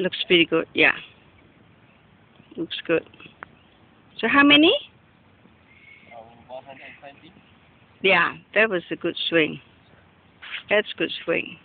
looks pretty good. Yeah, looks good. So how many? Yeah, that was a good swing. That's good swing.